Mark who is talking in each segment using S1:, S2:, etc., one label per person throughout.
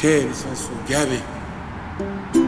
S1: que él es su llave.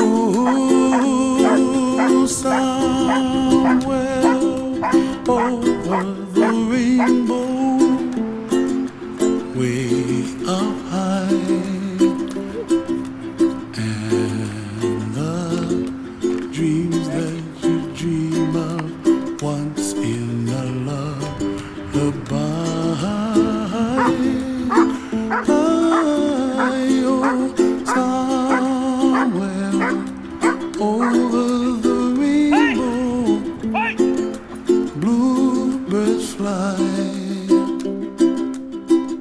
S1: Ooh, somewhere over the rainbow, way up high, and the dreams that you dream of once in a lullaby. Over the rainbow, hey! Hey! bluebirds fly,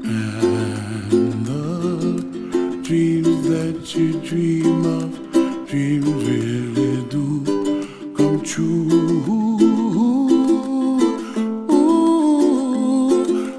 S1: and the dreams that you dream of, dreams really do come true.